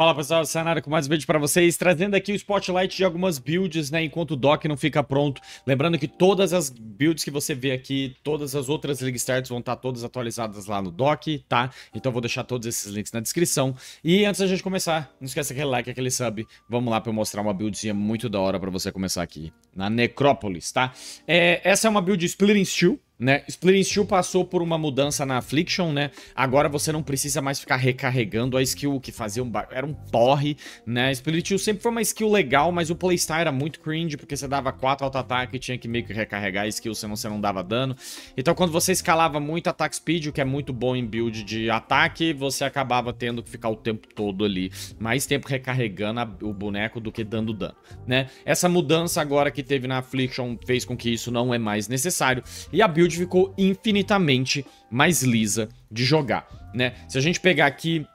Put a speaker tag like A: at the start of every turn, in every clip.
A: Fala pessoal, Sanara com mais um vídeo para vocês, trazendo aqui o spotlight de algumas builds, né, enquanto o dock não fica pronto. Lembrando que todas as builds que você vê aqui, todas as outras League Starts vão estar todas atualizadas lá no dock, tá? Então eu vou deixar todos esses links na descrição. E antes da gente começar, não esqueça aquele like, aquele sub. Vamos lá para eu mostrar uma buildzinha muito da hora para você começar aqui, na Necrópolis, tá? É, essa é uma build Splitting Steel, né? Splitting Steel passou por uma mudança na Affliction, né? Agora você não precisa mais ficar recarregando a skill que fazia um... Era um porre, né? Splitting Steel sempre foi uma skill legal, mas o playstyle era muito cringe, porque você dava 4 auto-ataque e tinha que meio que recarregar a skill, senão você não dava dano. Então quando você escalava muito attack speed, o que é muito bom em build de ataque, você acabava tendo que ficar o tempo todo ali, mais tempo recarregando a... o boneco do que dando dano, né? Essa mudança agora que teve na Affliction fez com que isso não é mais necessário, e a build ficou infinitamente mais lisa de jogar, né? Se a gente pegar aqui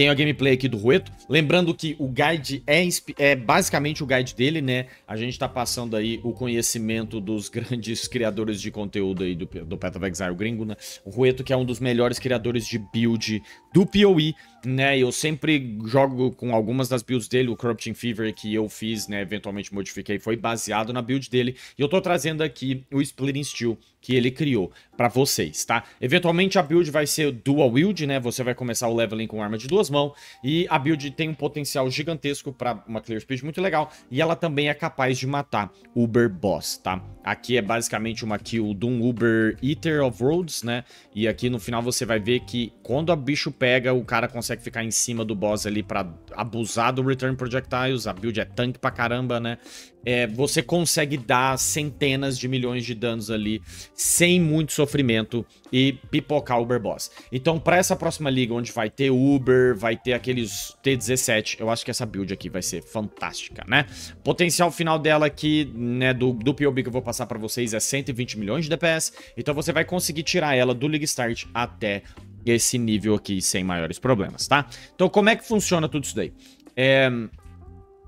A: tem a gameplay aqui do Rueto. Lembrando que o guide é, é, basicamente o guide dele, né? A gente tá passando aí o conhecimento dos grandes criadores de conteúdo aí do, do Path of Exile gringo, né? O Rueto que é um dos melhores criadores de build do PoE, né? Eu sempre jogo com algumas das builds dele, o Corrupting Fever que eu fiz, né? Eventualmente modifiquei, foi baseado na build dele. E eu tô trazendo aqui o Splitting Steel que ele criou para vocês, tá? Eventualmente a build vai ser dual wield, né? Você vai começar o leveling com arma de duas mãos e a build tem um potencial gigantesco para uma clear speed muito legal e ela também é capaz de matar Uber Boss, tá? Aqui é basicamente uma kill de um Uber Eater of Roads, né? E aqui no final você vai ver que quando a bicho pega, o cara consegue ficar em cima do boss ali para abusar do Return Projectiles, a build é tanque pra caramba, né? É, você consegue dar centenas de milhões de danos ali sem muito sofrimento e pipocar o Uber Boss. Então, para essa próxima liga, onde vai ter Uber, vai ter aqueles T17, eu acho que essa build aqui vai ser fantástica, né? Potencial final dela aqui, né, do, do POB que eu vou passar para vocês é 120 milhões de DPS, então você vai conseguir tirar ela do League Start até esse nível aqui sem maiores problemas, tá? Então, como é que funciona tudo isso daí? É,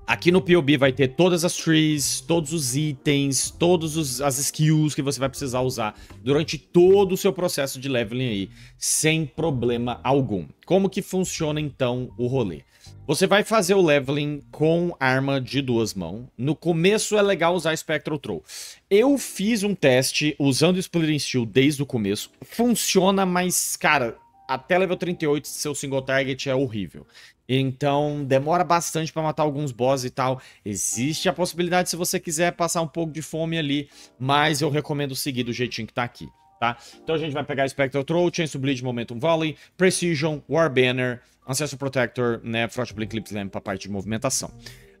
A: Aqui no POB vai ter todas as trees, todos os itens, todas as skills que você vai precisar usar durante todo o seu processo de leveling aí, sem problema algum. Como que funciona então o rolê? Você vai fazer o leveling com arma de duas mãos. No começo é legal usar Spectral Throw. Eu fiz um teste usando Splitting Steel desde o começo. Funciona, mas, cara, até level 38 seu single target é horrível. Então, demora bastante para matar alguns bosses e tal. Existe a possibilidade se você quiser passar um pouco de fome ali, mas eu recomendo seguir do jeitinho que tá aqui, tá? Então a gente vai pegar Spectral Throw, to Bleed, Momentum Volley, Precision, War Banner, Ancestral Protector, né, Frost Blink Clip Slam pra parte de movimentação.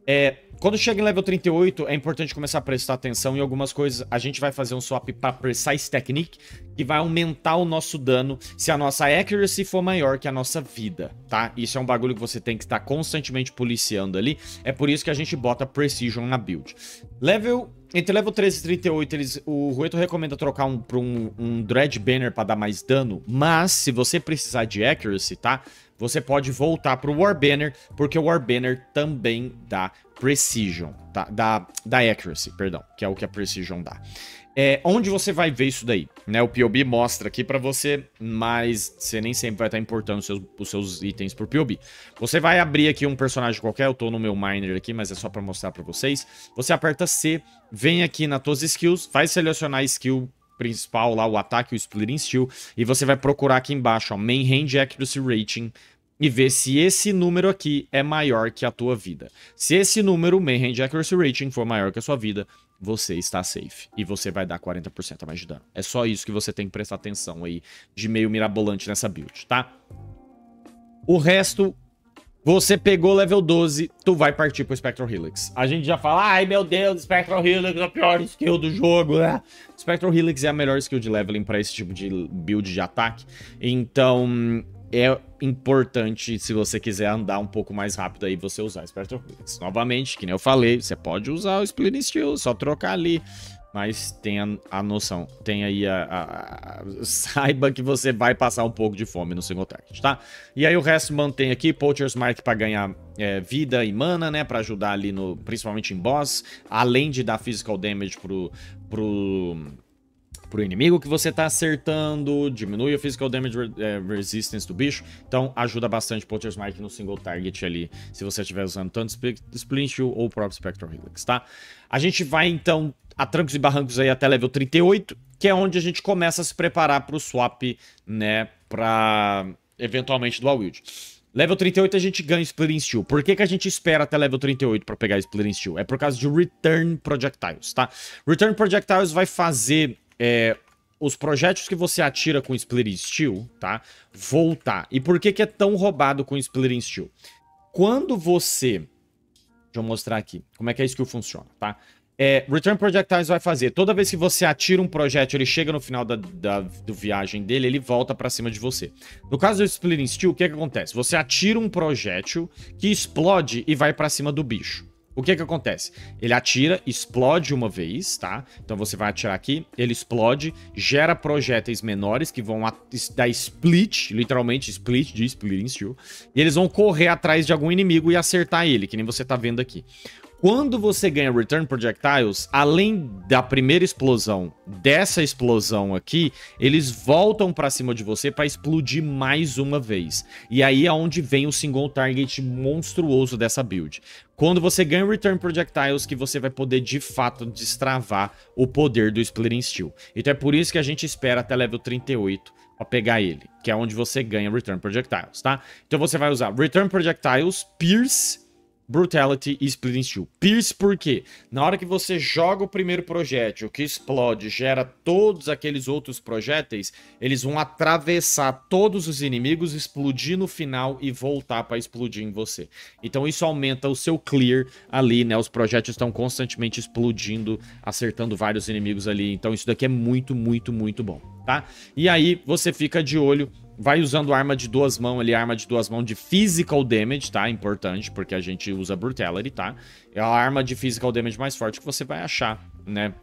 A: É, quando chega em level 38, é importante começar a prestar atenção em algumas coisas. A gente vai fazer um swap para Precise Technique, que vai aumentar o nosso dano se a nossa accuracy for maior que a nossa vida, tá? Isso é um bagulho que você tem que estar constantemente policiando ali. É por isso que a gente bota Precision na build. Level entre level 13 e 38, eles, o Rueto recomenda trocar um, um, um Dread Banner para dar mais dano, mas se você precisar de accuracy, tá? Você pode voltar pro War Banner, porque o War Banner também dá Precision, tá? Da, da Accuracy, perdão, que é o que a Precision dá. É, onde você vai ver isso daí? Né, o POB mostra aqui para você, mas você nem sempre vai estar importando os seus, os seus itens por POB. Você vai abrir aqui um personagem qualquer, eu tô no meu miner aqui, mas é só para mostrar para vocês. Você aperta C, vem aqui na tuas skills, vai selecionar a skill principal lá, o ataque, o Splitting Steel, e você vai procurar aqui embaixo, ó, Main Range Accuracy Rating, e ver se esse número aqui é maior que a tua vida. Se esse número, Main Range Accuracy Rating, for maior que a sua vida, você está safe. E você vai dar 40% a mais de dano. É só isso que você tem que prestar atenção aí, de meio mirabolante nessa build, tá? O resto, você pegou level 12, tu vai partir pro Spectral Helix. A gente já fala, ai meu Deus, Spectral Helix é a pior skill do jogo, né? Spectral Helix é a melhor skill de leveling para esse tipo de build de ataque. Então, é importante, se você quiser andar um pouco mais rápido aí, você usar Spectral Helix. Novamente, que nem eu falei, você pode usar o Split Steel, só trocar ali. Mas tenha a noção, tenha aí a, a, a, Saiba que você vai passar um pouco de fome no single target, tá? E aí o resto mantém aqui, Poacher's Mark pra ganhar é, vida e mana, né? Pra ajudar ali, no, principalmente em boss. Além de dar physical damage pro, pro pro inimigo que você tá acertando, diminui o physical damage é, resistance do bicho, então ajuda bastante Potter's Mark no single target ali, se você estiver usando tanto Splint Shield ou o próprio Spectral Helix, tá? A gente vai então a trancos e barrancos aí até level 38, que é onde a gente começa a se preparar pro swap, né, pra eventualmente dual wield. Level 38 a gente ganha Splitting Steel. Por que, que a gente espera até level 38 para pegar Splitting Steel? É por causa de Return Projectiles, tá? Return Projectiles vai fazer é, os projéteis que você atira com Splitting Steel, tá? Voltar. E por que, que é tão roubado com Splitting Steel? Quando você... Deixa eu mostrar aqui como é que a skill funciona, tá? É, Return Projectiles vai fazer, toda vez que você atira um projétil, ele chega no final da, da do viagem dele, ele volta pra cima de você. No caso do Splitting Steel, o que que acontece? Você atira um projétil que explode e vai pra cima do bicho. O que que acontece? Ele atira, explode uma vez, tá? Então você vai atirar aqui, ele explode, gera projéteis menores que vão dar split, literalmente split de Splitting Steel, e eles vão correr atrás de algum inimigo e acertar ele, que nem você tá vendo aqui. Quando você ganha Return Projectiles, além da primeira explosão, dessa explosão aqui, eles voltam para cima de você para explodir mais uma vez. E aí é onde vem o single target monstruoso dessa build. Quando você ganha Return Projectiles, que você vai poder de fato destravar o poder do Splitting Steel. Então é por isso que a gente espera até level 38 para pegar ele, que é onde você ganha Return Projectiles, tá? Então você vai usar Return Projectiles, Pierce Brutality e Splitting Steel. Pierce por quê? Na hora que você joga o primeiro projétil que explode, gera todos aqueles outros projéteis, eles vão atravessar todos os inimigos, explodir no final e voltar para explodir em você. Então isso aumenta o seu clear ali, né? Os projéteis estão constantemente explodindo, acertando vários inimigos ali. Então isso daqui é muito, muito, muito bom, tá? E aí você fica de olho Vai usando arma de duas mãos ali, arma de duas mãos de physical damage, tá? Importante, porque a gente usa brutality, tá? É a arma de physical damage mais forte que você vai achar, né?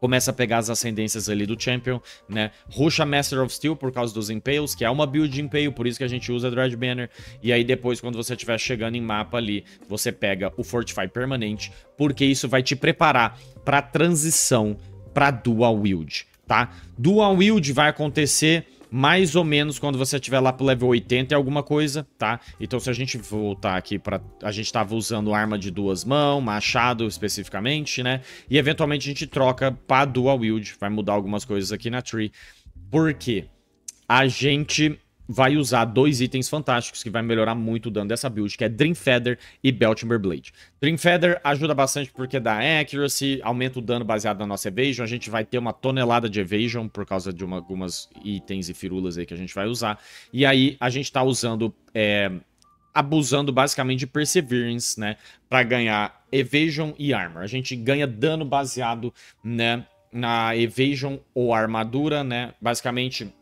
A: Começa a pegar as ascendências ali do Champion, né? Ruxa Master of Steel por causa dos Impales, que é uma build de Impale, por isso que a gente usa Dread Banner. E aí depois, quando você estiver chegando em mapa ali, você pega o Fortify permanente, porque isso vai te preparar para transição para Dual Wield, tá? Dual Wield vai acontecer mais ou menos quando você estiver lá pro level 80 e alguma coisa, tá? Então se a gente voltar aqui para A gente tava usando arma de duas mãos, machado especificamente, né? E eventualmente a gente troca pra dual wield, vai mudar algumas coisas aqui na tree. Por quê? A gente vai usar dois itens fantásticos que vai melhorar muito o dano dessa build, que é Dream Feather e Beltimber Blade. Dream Feather ajuda bastante porque dá accuracy, aumenta o dano baseado na nossa evasion, a gente vai ter uma tonelada de evasion por causa de uma, algumas itens e firulas aí que a gente vai usar. E aí a gente tá usando... É, abusando basicamente de Perseverance, né, para ganhar Evasion e Armor. A gente ganha dano baseado, né, na Evasion ou Armadura, né, basicamente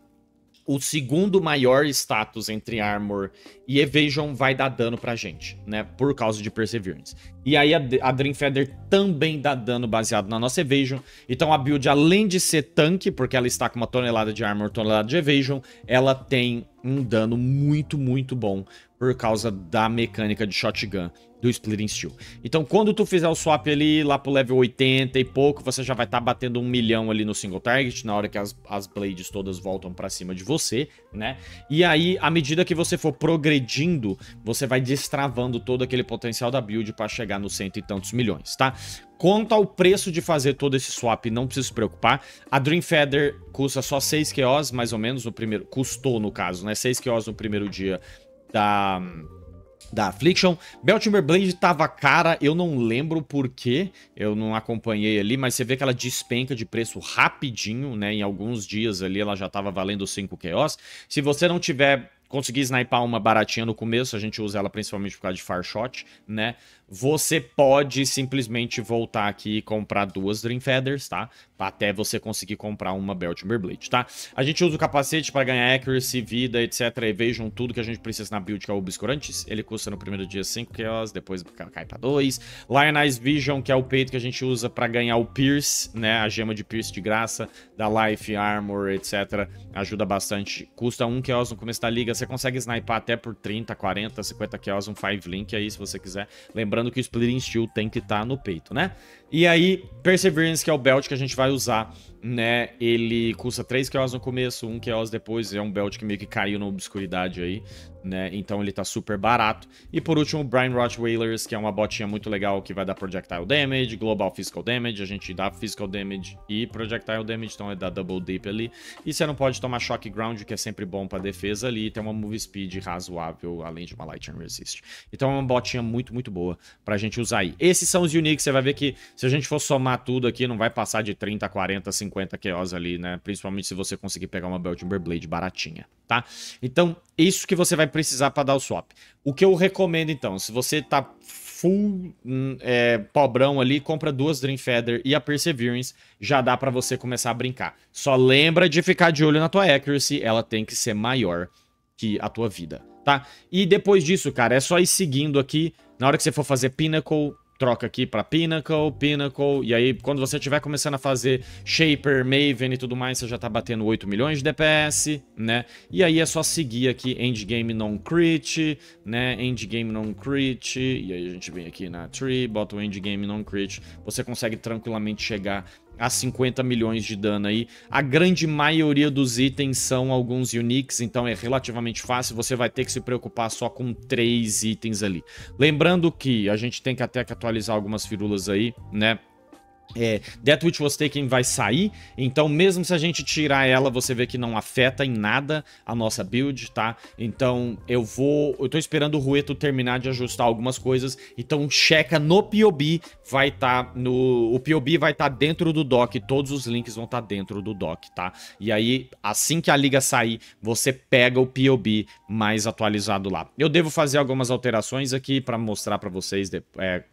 A: o segundo maior status entre Armor e Evasion vai dar dano pra gente, né? Por causa de Perseverance. E aí a, a Dream Feather também dá dano baseado na nossa Evasion. Então a build, além de ser tanque, porque ela está com uma tonelada de Armor, tonelada de Evasion, ela tem um dano muito, muito bom por causa da mecânica de Shotgun do Splitting Steel. Então, quando tu fizer o swap ali, lá pro level 80 e pouco, você já vai estar tá batendo um milhão ali no single target, na hora que as, as blades todas voltam pra cima de você, né? E aí, à medida que você for progredindo, você vai destravando todo aquele potencial da build para chegar nos cento e tantos milhões, tá? Quanto ao preço de fazer todo esse swap, não precisa se preocupar. A Dream Feather custa só 6 QOs, mais ou menos, no primeiro... Custou, no caso, né? 6 QOs no primeiro dia da da Affliction. Beltimber Blade tava cara, eu não lembro porquê, eu não acompanhei ali, mas você vê que ela despenca de preço rapidinho, né? Em alguns dias ali ela já tava valendo 5 QOs. Se você não tiver conseguir sniper uma baratinha no começo, a gente usa ela principalmente por causa de far shot, né? Você pode simplesmente voltar aqui e comprar duas Dream Feathers, tá? Até você conseguir comprar uma Beltimber Blade, tá? A gente usa o capacete para ganhar accuracy, vida, etc. E vejam tudo que a gente precisa na build, que é o Obscurantes. Ele custa no primeiro dia 5 chaos, depois cai pra 2. Lionized Vision, que é o peito que a gente usa para ganhar o Pierce, né? A gema de Pierce de graça, da Life, Armor, etc. Ajuda bastante. Custa 1 chaos no começo da liga, você consegue sniper até por 30, 40, 50 kills um 5 link aí, se você quiser. Lembrando que o Splitting Steel tem que estar tá no peito, né? E aí, Perseverance, que é o belt que a gente vai usar, né? Ele custa 3 kills no começo, 1 kills depois. É um belt que meio que caiu na obscuridade aí, né? Então ele tá super barato. E por último, Brian Rottweilers, que é uma botinha muito legal que vai dar projectile damage, global physical damage. A gente dá physical damage e projectile damage, então é dar double dip ali. E você não pode tomar shock ground, que é sempre bom pra defesa ali. E tem uma move speed razoável, além de uma light and resist. Então é uma botinha muito, muito boa pra gente usar aí. Esses são os uniques, você vai ver que se a gente for somar tudo aqui, não vai passar de 30, 40, 50 QOs ali, né? Principalmente se você conseguir pegar uma Belt Blade baratinha, tá? Então, isso que você vai precisar para dar o swap. O que eu recomendo, então, se você tá full hum, é, pobrão ali, compra duas Dream Feather e a Perseverance, já dá para você começar a brincar. Só lembra de ficar de olho na tua accuracy, ela tem que ser maior que a tua vida, tá? E depois disso, cara, é só ir seguindo aqui, na hora que você for fazer Pinnacle, troca aqui para Pinnacle, Pinnacle, e aí quando você estiver começando a fazer Shaper, Maven e tudo mais, você já tá batendo 8 milhões de DPS, né? E aí é só seguir aqui Endgame Non-Crit, né? Endgame Non-Crit, e aí a gente vem aqui na Tree, bota o Endgame Non-Crit, você consegue tranquilamente chegar a 50 milhões de dano aí. A grande maioria dos itens são alguns uniques, então é relativamente fácil. Você vai ter que se preocupar só com três itens ali. Lembrando que a gente tem que até que atualizar algumas firulas aí, né? É, That Which Was Taken vai sair, então mesmo se a gente tirar ela, você vê que não afeta em nada a nossa build, tá? Então eu vou... Eu tô esperando o Rueto terminar de ajustar algumas coisas, então checa no POB, vai estar tá no... O POB vai estar tá dentro do dock, todos os links vão estar tá dentro do dock, tá? E aí, assim que a liga sair, você pega o POB mais atualizado lá. Eu devo fazer algumas alterações aqui para mostrar para vocês... É,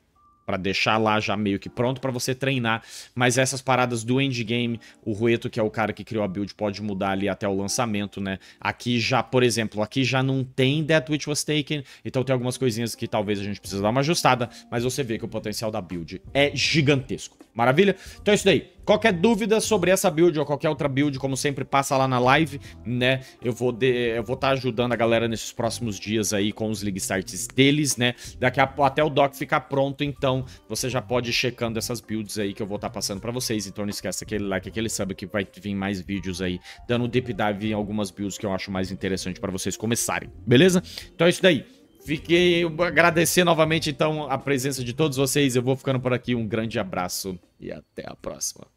A: para deixar lá já meio que pronto para você treinar, mas essas paradas do endgame, o Rueto, que é o cara que criou a build, pode mudar ali até o lançamento, né? Aqui já, por exemplo, aqui já não tem That Which Was Taken, então tem algumas coisinhas que talvez a gente precise dar uma ajustada, mas você vê que o potencial da build é gigantesco. Maravilha? Então é isso daí. Qualquer dúvida sobre essa build ou qualquer outra build, como sempre, passa lá na live, né? Eu vou eu vou estar tá ajudando a galera nesses próximos dias aí com os League Starts deles, né? Daqui a... até o doc ficar pronto, então você já pode ir checando essas builds aí que eu vou estar tá passando pra vocês. Então não esquece aquele like, aquele sub que vai vir mais vídeos aí, dando deep dive em algumas builds que eu acho mais interessante pra vocês começarem, beleza? Então é isso daí. Fiquei agradecer novamente então a presença de todos vocês. Eu vou ficando por aqui. Um grande abraço e até a próxima.